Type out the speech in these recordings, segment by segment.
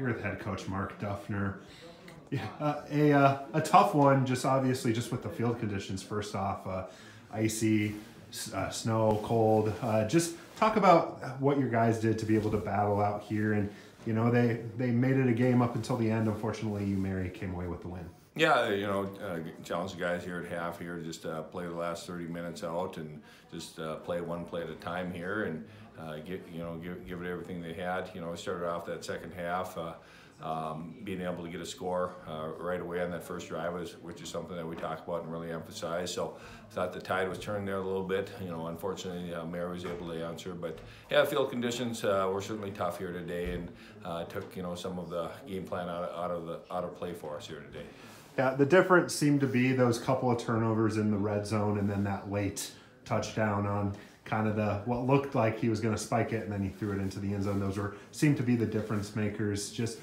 here with head coach Mark Dufner. Yeah, uh, a uh, a tough one, just obviously just with the field conditions. First off, uh, icy, uh, snow, cold. Uh, just talk about what your guys did to be able to battle out here, and you know they they made it a game up until the end. Unfortunately, U-Mary came away with the win. Yeah, you know, uh, challenge the guys here at half here, to just uh, play the last 30 minutes out and just uh, play one play at a time here and uh, get, you know, give, give it everything they had. You know, we started off that second half. Uh, um, being able to get a score uh, right away on that first drive, was, which is something that we talk about and really emphasize. So thought the tide was turning there a little bit. You know, unfortunately, uh, Mary was able to answer. But yeah, field conditions uh, were certainly tough here today and uh, took you know some of the game plan out, of, out of the out of play for us here today. Yeah, the difference seemed to be those couple of turnovers in the red zone and then that late touchdown on kind of the what looked like he was going to spike it and then he threw it into the end zone. Those were seemed to be the difference makers. Just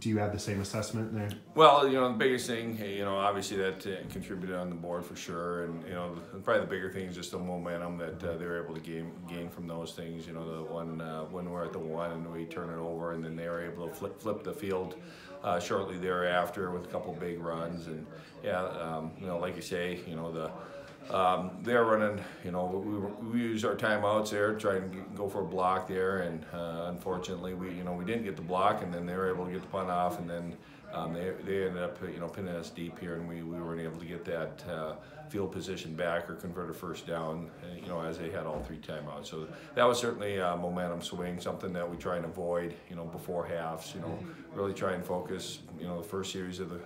do you have the same assessment there? Well, you know, the biggest thing, you know, obviously that uh, contributed on the board for sure, and you know, probably the bigger thing is just the momentum that uh, they were able to gain gain from those things. You know, the one uh, when we're at the one and we turn it over, and then they were able to flip flip the field uh, shortly thereafter with a couple big runs, and yeah, um, you know, like you say, you know the um, they're running, you know, we, we use our timeouts there, try and go for a block there, and uh, unfortunately, we, you know, we didn't get the block, and then they were able to get the punt off, and then um, they, they ended up, you know, pinning us deep here, and we, we weren't able to get that uh, field position back or convert a first down, uh, you know, as they had all three timeouts. So that was certainly a momentum swing, something that we try and avoid, you know, before halves, you know, really try and focus, you know, the first series of the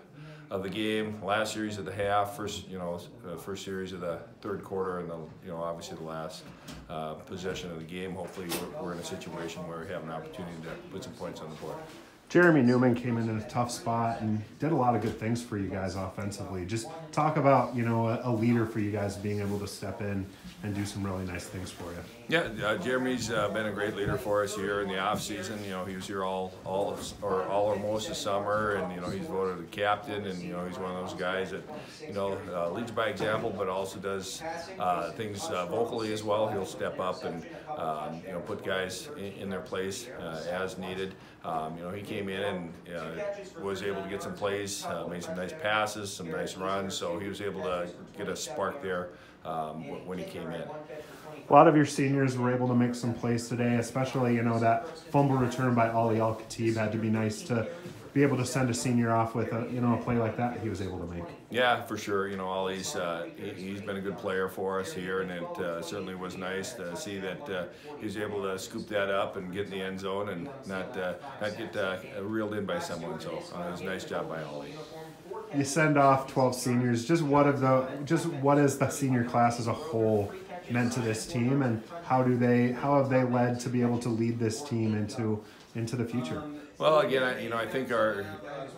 of the game, last series of the half, first you know uh, first series of the third quarter, and the you know obviously the last uh, possession of the game. Hopefully, we're, we're in a situation where we have an opportunity to put some points on the board. Jeremy Newman came in in a tough spot and did a lot of good things for you guys offensively. Just talk about you know a, a leader for you guys being able to step in and do some really nice things for you. Yeah, uh, Jeremy's uh, been a great leader for us here in the off season. You know, he was here all all of, or all or most of summer, and you know he's voted a captain, and you know he's one of those guys that you know uh, leads by example, but also does uh, things uh, vocally as well. He'll step up and um, you know put guys in, in their place uh, as needed. Um, you know, he came in and was able to get some plays, made some nice passes, some nice runs, so he was able to get a spark there um, when he came in. A lot of your seniors were able to make some plays today, especially you know that fumble return by Ali Al Khatib had to be nice to be able to send a senior off with a you know a play like that he was able to make. Yeah, for sure. You know, Ollie's uh, he, has been a good player for us here, and it uh, certainly was nice to see that uh, he was able to scoop that up and get in the end zone and not uh, not get uh, reeled in by someone. So uh, it was a nice job by Ollie. You send off 12 seniors. Just what of the just what is the senior class as a whole meant to this team, and how do they how have they led to be able to lead this team into into the future? Well, again, I, you know, I think our,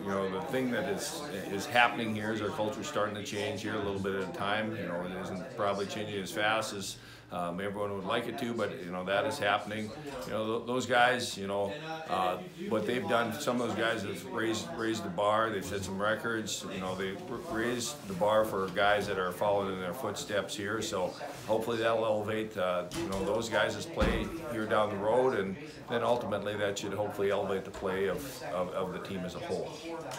you know, the thing that is is happening here is our culture starting to change here a little bit at a time. You know, it isn't probably changing as fast as um, everyone would like it to, but you know that is happening. You know th- those guys. You know uh, what they've done. Some of those guys have raised raised the bar. They've set some records. You know they raised the bar for guys that are following in their footsteps here. So hopefully that'll elevate uh, you know those guys' play here down the road, and then ultimately that should hopefully elevate the play of, of, of the team as a whole.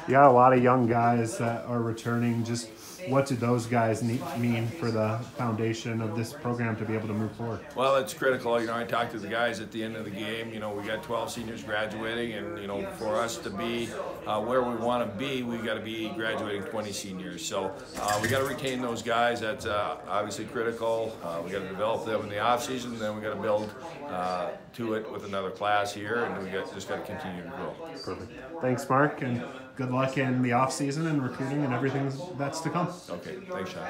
Yeah, a lot of young guys that are returning. Just what do those guys need, mean for the foundation of this program to be able to move forward? Well, it's critical. You know, I talked to the guys at the end of the game. You know, we got 12 seniors graduating, and you know, for us to be uh, where we want to be, we got to be graduating 20 seniors. So uh, we got to retain those guys. That's uh, obviously critical. Uh, we got to develop them in the off season, and then we got to build uh, to it with another class here, and we got just got to continue to grow. Perfect. Thanks, Mark, and good luck in the off season and recruiting and everything that's to come. Okay, thanks, Sean.